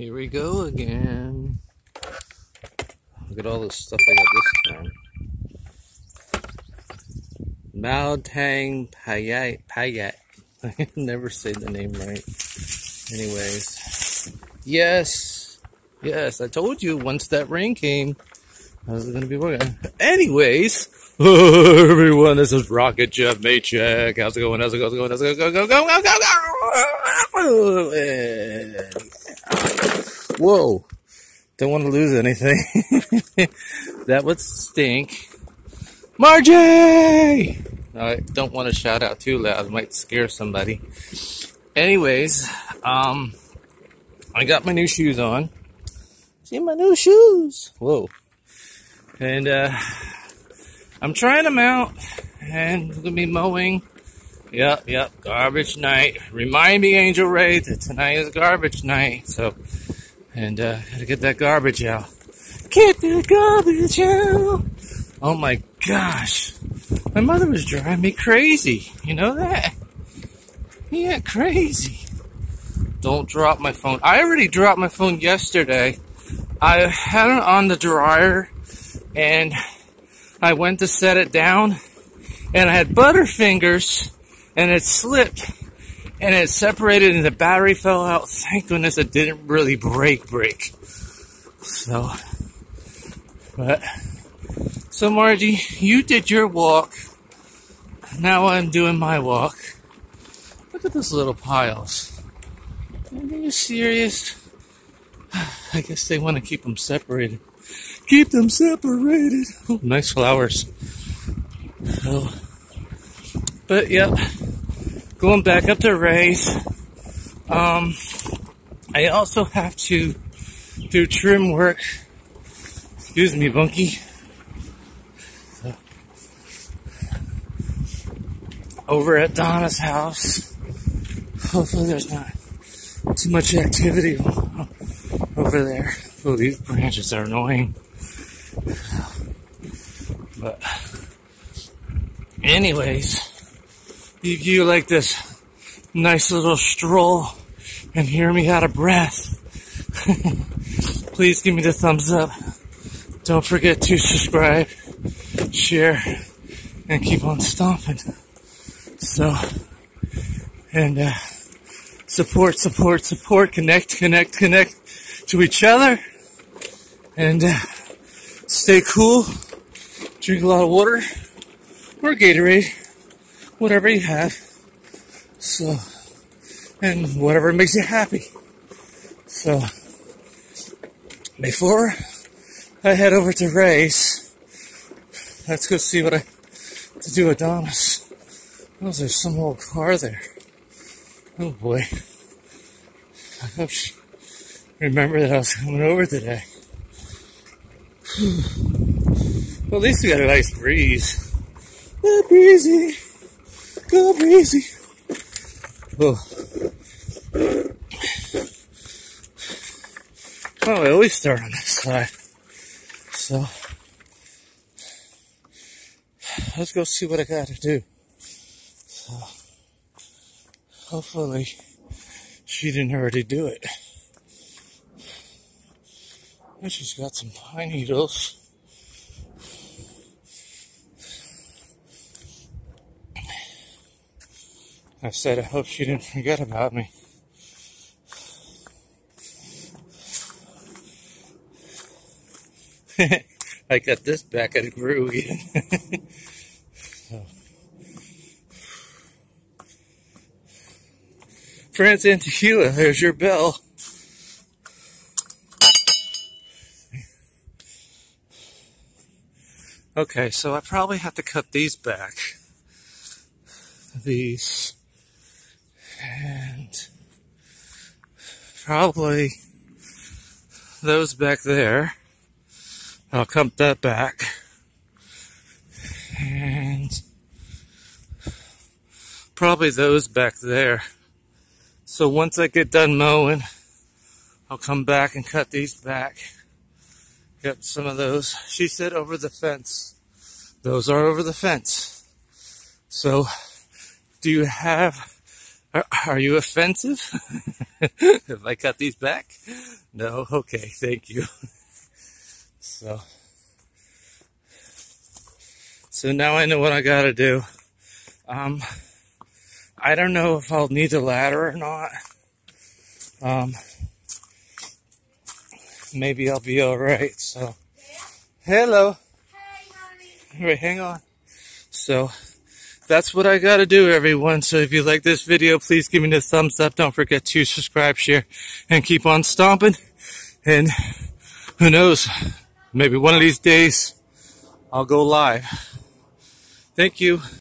Here we go again. Look at all the stuff I got this time. Mao Tang Payat Payat. I can never say the name right. Anyways. Yes. Yes, I told you once that rain came, I was gonna be working. Anyways, everyone, this is Rocket Jeff Matejek. How's it going? How's it going? How's it going? How's it going? Go, go, go, go, go, go! Whoa. Don't want to lose anything. that would stink. Margie! I don't want to shout out too loud. It might scare somebody. Anyways, um, I got my new shoes on. See my new shoes. Whoa. And, uh, I'm trying them out and we're gonna be mowing. Yep, yep, garbage night. Remind me, Angel Rey, that tonight is garbage night. So, and, uh, gotta get that garbage out. Get the garbage out. Oh my gosh. My mother was driving me crazy. You know that? Yeah, crazy. Don't drop my phone. I already dropped my phone yesterday. I had it on the dryer and I went to set it down and I had butterfingers and it slipped and it separated and the battery fell out. Thank goodness it didn't really break break. So, but, so Margie, you did your walk. Now I'm doing my walk. Look at those little piles. Are you serious? I guess they want to keep them separated. Keep them separated. Oh, nice flowers. Oh. But yep, going back up to Ray's. Um, I also have to do trim work. Excuse me, Bunky. Over at Donna's house. Hopefully, there's not too much activity over there. Oh, these branches are annoying. But, anyways, if you like this nice little stroll and hear me out of breath, please give me the thumbs up. Don't forget to subscribe, share, and keep on stomping. So, and, uh, support, support, support, connect, connect, connect to each other, and uh, stay cool. Drink a lot of water or Gatorade, whatever you have. So, and whatever makes you happy. So, before I head over to Ray's, let's go see what I to do Adonis. Oh, there's some old car there. Oh boy. I hope she remember that I was coming over today. well, at least we got a nice breeze. Go breezy. Go breezy. Oh. Oh, I always start on this side. So, let's go see what I got to do. So, hopefully, she didn't already do it. And she's got some pine needles. I said I hope she didn't forget about me. I got this back at grew again. so. France and Tiquia, there's your bell. Okay, so I probably have to cut these back. These. And probably those back there. I'll cut that back. And probably those back there. So once I get done mowing, I'll come back and cut these back. Got some of those. She said over the fence. Those are over the fence. So, do you have Are, are you offensive? Have I cut these back? No? Okay, thank you. So, so now I know what I gotta do. Um, I don't know if I'll need the ladder or not. Um, maybe I'll be alright, so. Hello. Hey, Wait, hang on. So, that's what I gotta do, everyone. So if you like this video, please give me the thumbs up. Don't forget to subscribe, share, and keep on stomping. And who knows, maybe one of these days I'll go live. Thank you.